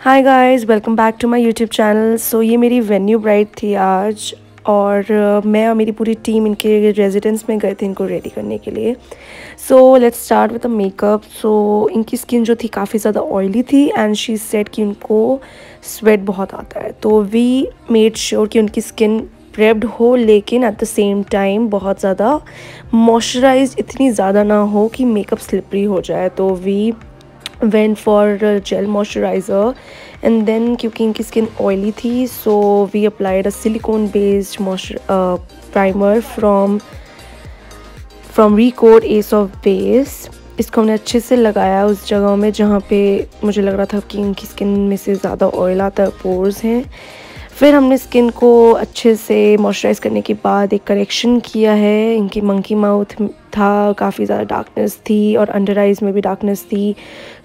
Hi guys welcome back to my YouTube channel so ये मेरी venue bride थी आज और uh, मैं और मेरी पूरी टीम इनके रेजिडेंस में गए थे इनको रेडी करने के लिए। So let's start with the makeup so इनकी स्किन जो थी काफ़ी ज़्यादा ऑयली थी एंड शी सेट कि उनको स्वेट बहुत आता है। तो वी मेड श्योर कि उनकी स्किन प्रेप्ड हो लेकिन एट द सेम टाइम बहुत ज़्यादा मॉइस्चराइज इतनी ज़्यादा ना हो कि मेकअप स्लिपरी हो जाए। तो we went for gel moisturiser and then क्योंकि इनकी स्किन ऑयली थी so we applied a silicone based moisture primer from from Recode as of base इसको हमने अच्छे से लगाया उस जगह में जहाँ पे मुझे लग रहा था कि इनकी स्किन में से ज़्यादा ऑयल आता है पोर्स हैं। फिर हमने स्किन को अच्छे से मॉइस्चराइज़ करने के बाद एक करेक्शन किया है। इनकी मंकी माउथ था, काफ़ी ज़्यादा डार्कनेस थी और अंडर आइज़ में भी डार्कनेस थी।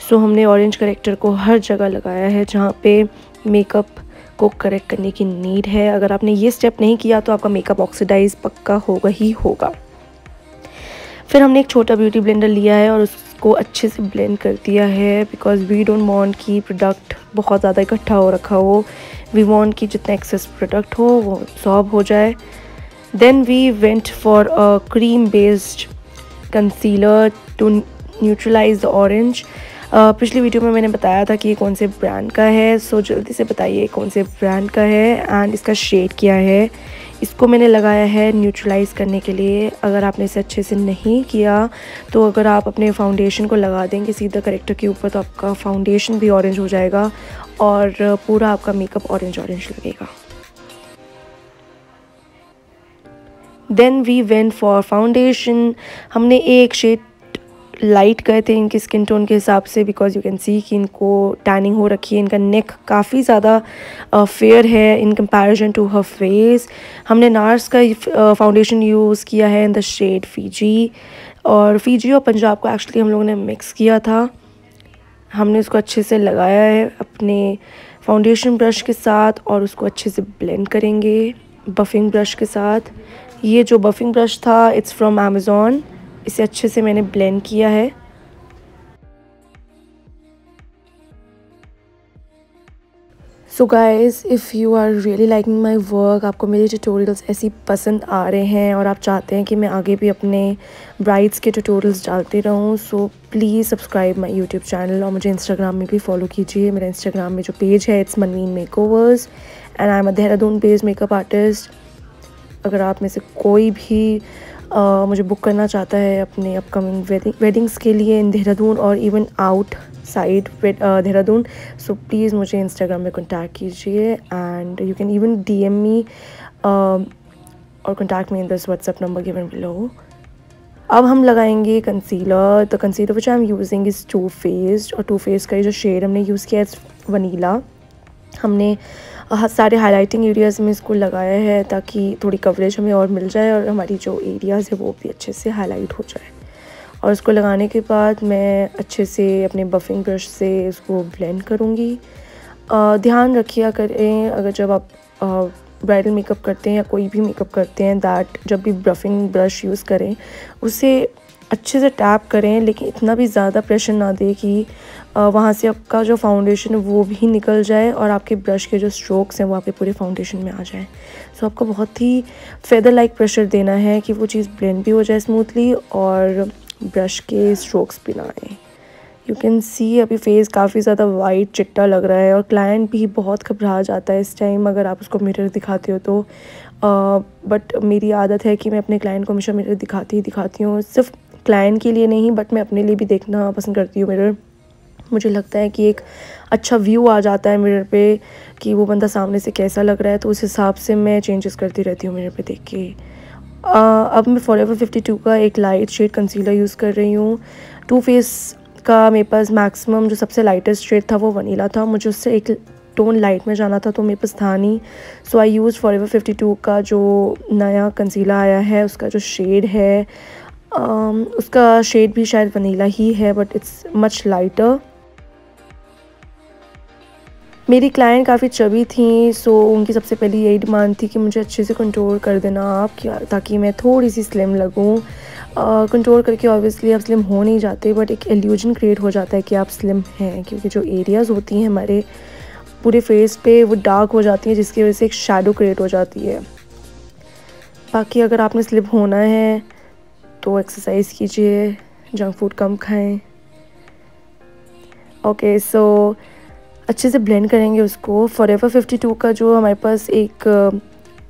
सो हमने ऑरेंज करेक्टर को हर जगह लगाया है जहाँ पे मेकअप को करेक्ट करने की नीड है। अगर आपने ये स्टेप नहीं किया तो आपका मेकअप ऑक्सीडाइज पक्का होगा ही होगा। फिर हमने एक छोटा ब्यूटी ब्लेंडर लिया है और उसको अच्छे से ब्लेंड कर दिया है बिकॉज़ वी डोंट वांट कि प्रोडक्ट बहुत ज़्यादा इकट्ठा हो रखा हो। वी वांट कि जितना एक्सेस प्रोडक्ट हो वो सॉब हो जाए। Then we went for a cream based concealer to neutralize orange पिछली वीडियो में मैंने बताया था कि ये कौन से ब्रांड का है सो so, जल्दी से बताइए कौन से ब्रांड का है एंड इसका शेड क्या है। इसको मैंने लगाया है न्यूट्रलाइज़ करने के लिए। अगर आपने इसे अच्छे से नहीं किया तो अगर आप अपने फाउंडेशन को लगा देंगे सीधा करेक्टर के ऊपर तो आपका फाउंडेशन भी ऑरेंज हो जाएगा और पूरा आपका मेकअप ऑरेंज ऑरेंज लगेगा। Then we went for foundation हमने एक शेड लाइट गए थे इनकी स्किन टोन के हिसाब से बिकॉज़ यू कैन सी कि इनको टैनिंग हो रखी है, इनका नेक काफ़ी ज़्यादा फेयर है in comparison to her face हमने नार्स का फाउंडेशन यूज़ किया है इन द शेड फीजी और फीजी और पंजाब को एक्चुअली हम लोगों ने मिक्स किया था। हमने उसको अच्छे से लगाया है अपने फाउंडेशन ब्रश के साथ और उसको अच्छे से ब्लेंड करेंगे बफिंग ब्रश के साथ। ये जो बफिंग ब्रश था इट्स फ्रॉम अमेज़ोन इसे अच्छे से मैंने ब्लेंड किया है। So guys if you are really liking my work आपको मेरे ट्यूटोरियल्स ऐसी पसंद आ रहे हैं और आप चाहते हैं कि मैं आगे भी अपने ब्राइड्स के ट्यूटोरियल्स डालती रहूँ so please subscribe my YouTube channel और मुझे इंस्टाग्राम में भी फॉलो कीजिए। मेरा इंस्टाग्राम में जो पेज है it's Manveen makeovers and I am a Dehradun based makeup artist अगर आप में से कोई भी मुझे बुक करना चाहता है अपने अपकमिंग वेडिंग वेडिंग्स के लिए इन देहरादून और even outside Dehradun so please मुझे इंस्टाग्राम में कॉन्टैक्ट कीजिए and you can even D M me और contact me in this WhatsApp number given below अब हम लगाएँगे कंसीलर तो concealer which I am using is Too Faced और Too face का जो शेड हमने यूज़ किया है वनीला हमने सारे हाईलाइटिंग एरियाज़ में इसको लगाया है ताकि थोड़ी कवरेज हमें और मिल जाए और हमारी जो एरियाज़ है वो भी अच्छे से हाईलाइट हो जाए। और इसको लगाने के बाद मैं अच्छे से अपने बफिंग ब्रश से इसको ब्लेंड करूँगी। ध्यान रखिए करें, अगर जब आप ब्राइडल मेकअप करते हैं या कोई भी मेकअप करते हैं दैट जब भी ब्रफिंग ब्रश यूज़ करें, उसे अच्छे से टैप करें लेकिन इतना भी ज़्यादा प्रेशर ना दें कि वहाँ से आपका जो फाउंडेशन वो भी निकल जाए और आपके ब्रश के जो स्ट्रोक्स हैं वो आपके पूरे फाउंडेशन में आ जाए। सो आपको बहुत ही फेदर लाइक प्रेशर देना है कि वो चीज़ ब्लेंड भी हो जाए स्मूथली और ब्रश के स्ट्रोक्स भी ना आए। यू कैन सी अभी फेस काफ़ी ज़्यादा वाइट चिट्टा लग रहा है और क्लाइंट भी बहुत घबरा जाता है इस टाइम अगर आप उसको मिरर दिखाते हो तो। बट uh, मेरी आदत है कि मैं अपने क्लाइंट को हमेशा मिरर दिखाती ही दिखाती हूँ। सिर्फ़ क्लाइंट के लिए नहीं बट मैं अपने लिए भी देखना पसंद करती हूँ मिरर मुझे लगता है कि एक अच्छा व्यू आ जाता है मिरर पे कि वो बंदा सामने से कैसा लग रहा है तो उस हिसाब से मैं चेंजेस करती रहती हूँ मिरर पे देख के। अब मैं फॉर एवर फिफ्टी टू का एक लाइट शेड कंसीलर यूज़ कर रही हूँ। टू फेस का मेरे पास मैक्सिमम जो सबसे लाइटेस्ट शेड था वो वनीला था। मुझे उससे एक टोन लाइट में जाना था तो मेरे पास था नहीं। So I use Forever fifty two का जो नया कंसीलर आया है, उसका जो शेड है um, उसका शेड भी शायद वनीला ही है बट इट्स मच लाइटर मेरी क्लाइंट काफ़ी चबी थी सो उनकी सबसे पहली यही डिमांड थी कि मुझे अच्छे से कंट्रोल कर देना आप ताकि मैं थोड़ी सी स्लिम लगूँ कंट्रोल करके ऑब्वियसली आप स्लिम हो नहीं जाते बट एक एल्यूजन क्रिएट हो जाता है कि आप स्लिम हैं क्योंकि जो एरियाज़ होती हैं हमारे पूरे फेस पे वो डार्क हो जाती है जिसकी वजह से एक शेडो क्रिएट हो जाती है। बाकी अगर आपने स्लिप होना है तो एक्सरसाइज कीजिए जंक फ़ूड कम खाएँ। ओके सो अच्छे से ब्लेंड करेंगे उसको। फॉर एवर फिफ्टी टू का जो हमारे पास एक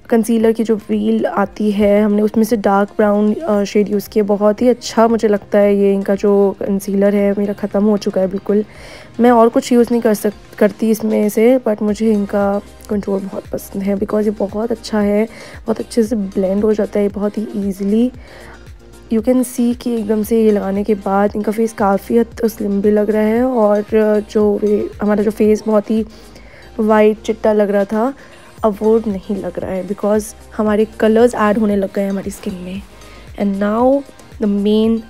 कंसीलर की जो व्हील आती है, हमने उसमें से डार्क ब्राउन शेड यूज़ किया। बहुत ही अच्छा मुझे लगता है ये इनका जो कंसीलर है, मेरा ख़त्म हो चुका है बिल्कुल। मैं और कुछ यूज़ नहीं कर सक, करती इसमें से बट मुझे इनका कंट्रोल बहुत पसंद है। बिकॉज़ ये बहुत अच्छा है, बहुत अच्छे से ब्लेंड हो जाता है बहुत ही ईजिली यू कैन सी कि एकदम से ये लगाने के बाद इनका फेस काफ़ी हद तक स्लिम भी लग रहा है और जो हमारा जो फेस बहुत ही वाइट चिट्टा लग रहा था, अब वो नहीं लग रहा है बिकॉज़ हमारे कलर्स ऐड होने लग गए हैं हमारी स्किन में। एंड नाउ द मेन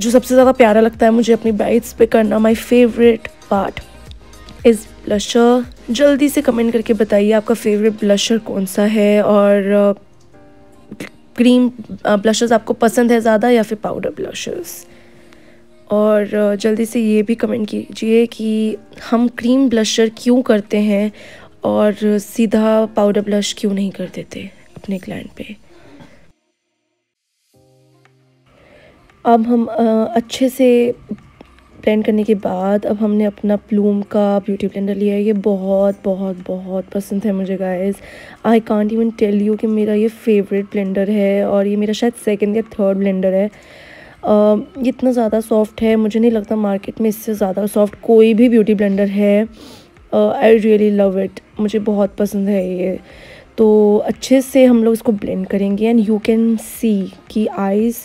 जो सबसे ज़्यादा प्यारा लगता है मुझे अपनी ब्राइड्स पे करना my favourite part is blusher जल्दी से कमेंट करके बताइए आपका फेवरेट ब्लशर कौन सा है और क्रीम ब्लशर्स uh, आपको पसंद है ज़्यादा या फिर पाउडर ब्लशर्स और uh, जल्दी से ये भी कमेंट कीजिए कि हम क्रीम ब्लशर क्यों करते हैं और सीधा पाउडर ब्लश क्यों नहीं कर देते अपने क्लाइंट पे? अब हम अच्छे से ब्लेंड करने के बाद अब हमने अपना प्लूम का ब्यूटी ब्लेंडर लिया है। ये बहुत बहुत बहुत पसंद है मुझे guys I can't even tell you कि मेरा ये फेवरेट ब्लेंडर है और ये मेरा शायद सेकंड या थर्ड ब्लेंडर है। ये इतना ज़्यादा सॉफ्ट है, मुझे नहीं लगता मार्केट में इससे ज़्यादा सॉफ्ट कोई भी ब्यूटी ब्लेंडर है। आई रियली लव इट मुझे बहुत पसंद है ये। तो अच्छे से हम लोग इसको ब्लेंड करेंगे एंड यू कैन सी कि आइज़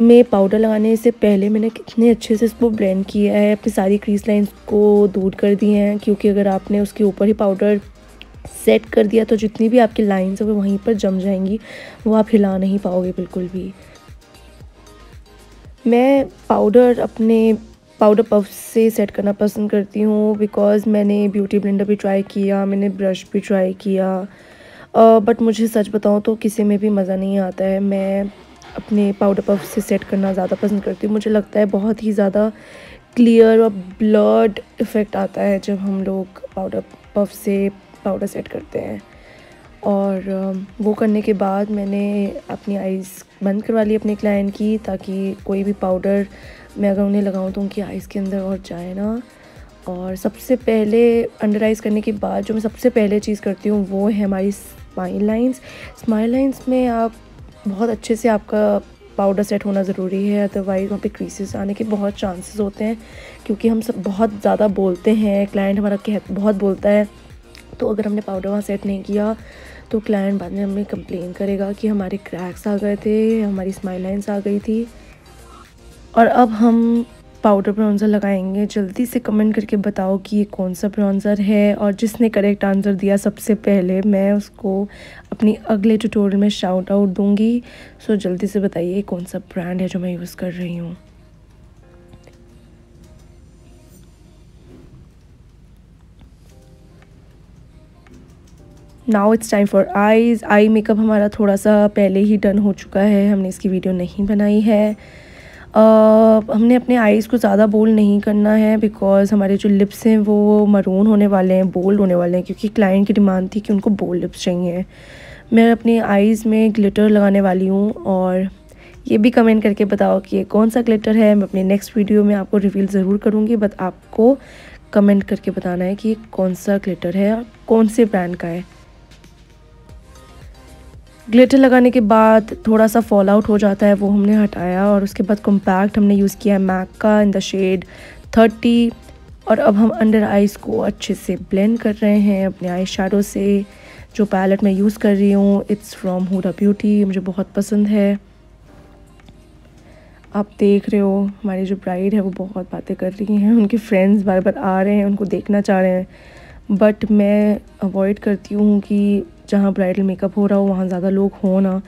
में पाउडर लगाने से पहले मैंने कितने अच्छे से इसको ब्लेंड किया है अपनी सारी क्रीज लाइंस को दूर कर दिए हैं क्योंकि अगर आपने उसके ऊपर ही पाउडर सेट कर दिया तो जितनी भी आपकी लाइंस है वो वहीं पर जम जाएँगी वो आप हिला नहीं पाओगे बिल्कुल भी। मैं पाउडर अपने पाउडर पफ से सेट करना पसंद करती हूँ बिकॉज़ मैंने ब्यूटी ब्लेंडर भी ट्राई किया मैंने ब्रश भी ट्राई किया। बट uh, मुझे सच बताऊँ तो किसी में भी मज़ा नहीं आता है। मैं अपने पाउडर पफ से सेट करना ज़्यादा पसंद करती हूँ। मुझे लगता है बहुत ही ज़्यादा क्लियर और ब्लड इफ़ेक्ट आता है जब हम लोग पाउडर पफ से पाउडर सेट करते हैं। और वो करने के बाद मैंने अपनी आइज़ बंद करवा ली अपने क्लाइंट की ताकि कोई भी पाउडर मैं अगर उन्हें लगाऊँ तो उनकी आइज़ के अंदर और जाए ना। और सबसे पहले अंडर आइज़ करने के बाद जो मैं सबसे पहले चीज़ करती हूँ वो है हमारी स्माइल लाइंस स्माइल लाइंस में आप बहुत अच्छे से आपका पाउडर सेट होना ज़रूरी है अदरवाइज़ वहाँ पे क्रीसेस आने के बहुत चांसेस होते हैं, क्योंकि हम सब बहुत ज़्यादा बोलते हैं क्लाइंट हमारा कह, बहुत बोलता है तो अगर हमने पाउडर वहाँ सेट नहीं किया तो क्लाइंट बाद में हमें कंप्लेन करेगा कि हमारे क्रैक्स आ गए थे, हमारी स्माइल लाइन्स आ गई थी। और अब हम पाउडर ब्राउज़र लगाएँगे। जल्दी से कमेंट करके बताओ कि ये कौन सा ब्राउज़र है और जिसने करेक्ट आंसर दिया सबसे पहले मैं उसको अपनी अगले ट्यूटोरियल में शाउट आउट दूँगी। सो जल्दी से बताइए कौन सा ब्रांड है जो मैं यूज़ कर रही हूँ। Now it's time for eyes eye makeup हमारा थोड़ा सा पहले ही डन हो चुका है। हमने इसकी वीडियो नहीं बनाई है। हमने अपने आईज़ को ज़्यादा बोल्ड नहीं करना है बिकॉज़ हमारे जो लिप्स हैं वो मरून होने वाले हैं बोल्ड होने वाले हैं क्योंकि क्लाइंट की डिमांड थी कि उनको बोल्ड लिप्स चाहिए। मैं अपने आईज़ में ग्लिटर लगाने वाली हूँ और ये भी कमेंट करके बताओ कि ये कौन सा ग्लिटर है। मैं अपने नेक्स्ट वीडियो में आपको रिवील ज़रूर करूँगी बट आपको कमेंट करके बताना है कि ये कौन सा ग्लिटर है और कौन से ब्रांड का है। ग्लिटर लगाने के बाद थोड़ा सा फॉल आउट हो जाता है, वो हमने हटाया और उसके बाद कॉम्पैक्ट हमने यूज़ किया है मैक का इन द शेड थर्टी और अब हम अंडर आइज़ को अच्छे से ब्लेंड कर रहे हैं अपने आई शेडो से, जो पैलेट मैं यूज़ कर रही हूँ इट्स फ्रॉम हुडा ब्यूटी मुझे बहुत पसंद है। आप देख रहे हो, हमारी जो ब्राइड है, वो बहुत बातें कर रही हैं, उनके फ्रेंड्स बार बार आ रहे हैं, उनको देखना चाह रहे हैं। बट मैं अवॉइड करती हूँ कि जहाँ ब्राइडल मेकअप हो रहा हो वहाँ ज़्यादा लोग हो ना।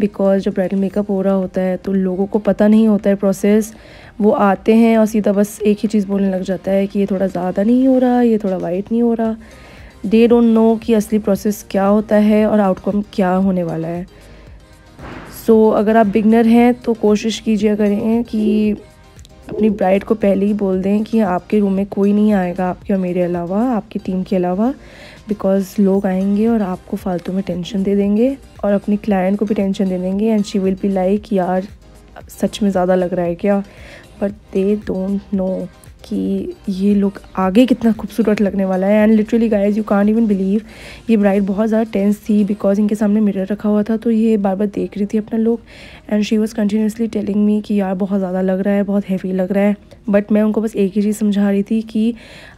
बिकॉज़ जब ब्राइडल मेकअप हो रहा होता है तो लोगों को पता नहीं होता है प्रोसेस वो आते हैं और सीधा बस एक ही चीज़ बोलने लग जाता है कि ये थोड़ा ज़्यादा नहीं हो रहा ये थोड़ा वाइट नहीं हो रहा। दे डोंट नो कि असली प्रोसेस क्या होता है और आउटकम क्या होने वाला है। सो so, अगर आप बिगनर हैं तो कोशिश कीजिए करें कि अपनी ब्राइड को पहले ही बोल दें कि आपके रूम में कोई नहीं आएगा आपके और मेरे अलावा आपकी टीम के अलावा। बिकॉज़ लोग आएँगे और आपको फालतू में टेंशन दे देंगे और अपनी क्लाइंट को भी टेंशन दे देंगे and she will be like यार, सच में ज़्यादा लग रहा है क्या? बट दे डोंट नो कि ये लुक आगे कितना खूबसूरत लगने वाला है। And literally guys you can even believe ये ब्राइड बहुत ज़्यादा टेंस थी बिकॉज़ इनके सामने मिरर रखा हुआ था तो ये बार बार देख रही थी अपना look and she was continuously telling me कि यार, बहुत ज़्यादा लग रहा है, बहुत हैवी लग रहा है। बट मैं उनको बस एक ही चीज़ समझा रही थी कि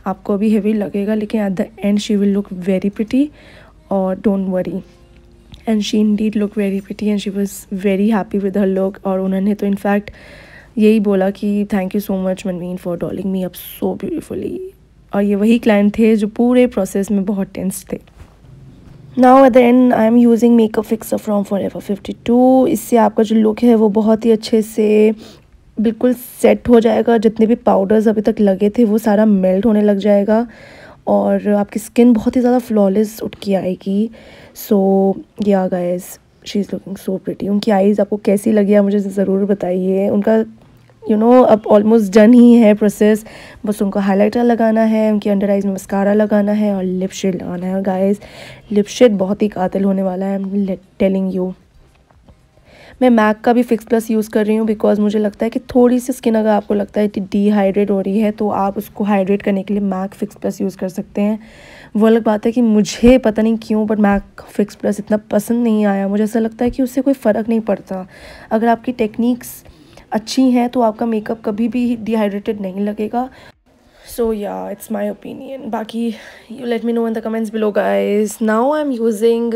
आपको अभी हैवी लगेगा, लेकिन at the end she will look very pretty और don't worry and she indeed look very pretty and she was very happy with her look और उन्होंने तो इनफैक्ट यही बोला कि thank you so much Manveen for dolling me up so beautifully और ये वही क्लाइंट थे जो पूरे प्रोसेस में बहुत टेंस थे। Now at the end I am using makeup fixer from Forever fifty two इससे आपका जो लुक है वो बहुत ही अच्छे से बिल्कुल सेट हो जाएगा। जितने भी पाउडर्स अभी तक लगे थे, वो सारा मेल्ट होने लग जाएगा। और आपकी स्किन बहुत ही ज़्यादा फ्लॉलेस उठ के आएगी। So yeah guys she is looking so pretty उनकी आइज़ आपको कैसी लगी है मुझे ज़रूर बताइए। उनका यू नो अब ऑलमोस्ट डन ही है प्रोसेस बस उनको हाइलाइटर लगाना है, उनकी अंडर आइज़ में मस्कारा लगाना है और लिप शेड लगाना है। गाइस लिप शेड बहुत ही कातिल होने वाला है टेलिंग यू मैं मैक का भी फिक्स प्लस यूज़ कर रही हूँ बिकॉज़ मुझे लगता है कि थोड़ी सी स्किन अगर आपको लगता है कि डिहाइड्रेट हो रही है तो आप उसको हाइड्रेट करने के लिए मैक फिक्स प्लस यूज़ कर सकते हैं। वो अलग बात है कि मुझे पता नहीं क्यों बट मैक फिक्स प्लस इतना पसंद नहीं आया। मुझे ऐसा लगता है कि उससे कोई फ़र्क नहीं पड़ता। अगर आपकी टेक्निक्स अच्छी हैं तो आपका मेकअप कभी भी डिहाइड्रेटेड नहीं लगेगा। So yeah it's my opinion बाकी you let me know in the comments below guys now I am using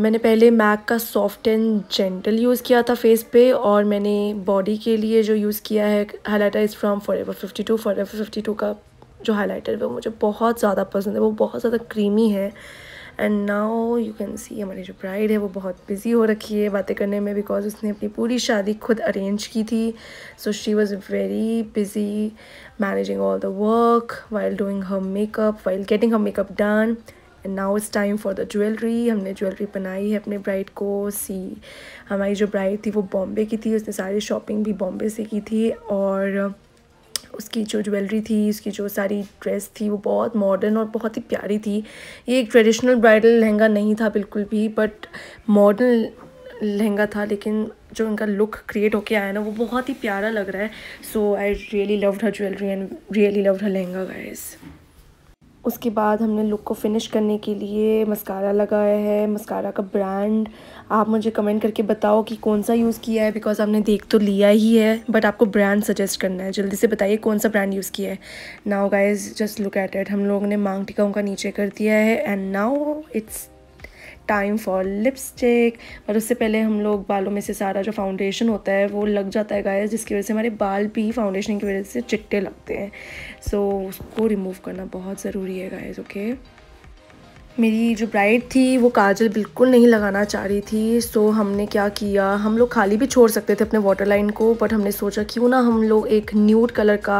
मैंने पहले मैक का सॉफ्ट एंड जेंटल यूज़ किया था फेस पे, और मैंने बॉडी के लिए जो यूज़ किया है highlighter is from Forever fifty two Forever fifty two का जो हाईलाइटर है, वो मुझे बहुत ज़्यादा पसंद है, वो बहुत ज़्यादा क्रीमी है। And now you can see हमारी जो ब्राइड है, वो बहुत बिज़ी हो रखी है बातें करने में बिकॉज़ उसने अपनी पूरी शादी खुद अरेंज की थी। So she was very busy managing all the work while doing her makeup while getting her makeup done and now it's time for the jewellery हमने ज्वेलरी बनाई है अपने ब्राइड को। सी हमारी जो ब्राइड थी वो बॉम्बे की थी। उसने सारी शॉपिंग भी बॉम्बे से की थी और उसकी जो ज्वेलरी थी, उसकी जो सारी ड्रेस थी, वो बहुत मॉडर्न और बहुत ही प्यारी थी। ये एक ट्रेडिशनल ब्राइडल लहंगा नहीं था बिल्कुल भी बट मॉडर्न लहंगा था, लेकिन जो उनका लुक क्रिएट होके आया ना, वो बहुत ही प्यारा लग रहा है। So I really loved her jewellery and really loved her lehenga guys उसके बाद हमने लुक को फिनिश करने के लिए मस्कारा लगाया है मस्कारा का ब्रांड आप मुझे कमेंट करके बताओ कि कौन सा यूज़ किया है बिकॉज़ आपने देख तो लिया ही है बट आपको ब्रांड सजेस्ट करना है। जल्दी से बताइए कौन सा ब्रांड यूज़ किया है। Now guys just look at it हम लोगों ने मांग टिकाऊ का नीचे कर दिया है and now it's time for lipstick और उससे पहले हम लोग बालों में से सारा जो फाउंडेशन होता है वो लग जाता है गाय जिसकी वजह से हमारे बाल भी फाउंडेशन की वजह से चिट्टे लगते हैं। सो so, उसको रिमूव करना बहुत ज़रूरी है गायज ओके मेरी जो ब्राइड थी वो काजल बिल्कुल नहीं लगाना चाह रही थी। सो हमने क्या किया? हम लोग खाली भी छोड़ सकते थे अपने वाटर लाइन को बट हमने सोचा क्यों ना हम लोग एक न्यूड कलर का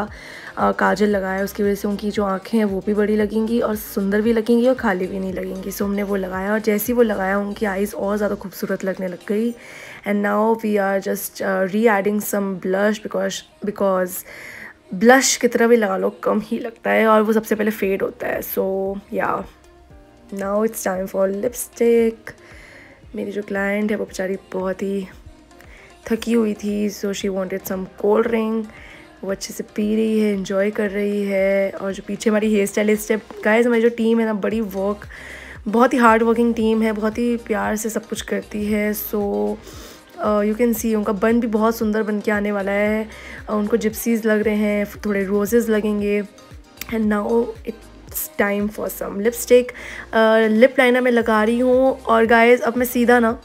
आ, काजल लगाया उसकी वजह से उनकी जो आँखें हैं वो भी बड़ी लगेंगी और सुंदर भी लगेंगी और खाली भी नहीं लगेंगी। सो हमने वो लगाया और जैसे ही वो लगाया उनकी आइज़ और ज़्यादा खूबसूरत लगने लग गई। And now we are just re adding some blush because because blush कितना भी लगा लो कम ही लगता है और वो सबसे पहले फेड होता है। So so, yeah now it's time for lipstick मेरी जो क्लाइंट है वो बेचारी बहुत ही थकी हुई थी so she wanted some cold drink वो अच्छे से पी रही है इन्जॉय कर रही है। और जो पीछे हमारी हेयर स्टाइलिस्ट है गाइस हमारी जो टीम है ना बड़ी वर्क बहुत ही हार्ड वर्किंग टीम है बहुत ही प्यार से सब कुछ करती है। सो यू कैन सी उनका बन भी बहुत सुंदर बन के आने वाला है। Uh, उनको जिप्सीज लग रहे हैं थोड़े रोजेज़ लगेंगे। And now it's time for some lipstick lip liner में लगा रही हूँ और गाइस अब मैं सीधा ना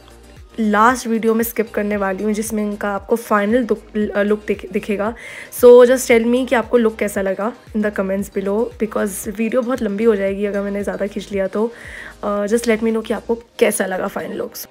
लास्ट वीडियो में स्किप करने वाली हूँ, जिसमें इनका आपको फाइनल लुक दिखेगा। सो जस्ट टेल मी कि आपको लुक कैसा लगा in the comments below because video बहुत लंबी हो जाएगी अगर मैंने ज़्यादा खींच लिया तो। जस्ट लेट मी नो कि आपको कैसा लगा फाइनल लुक्स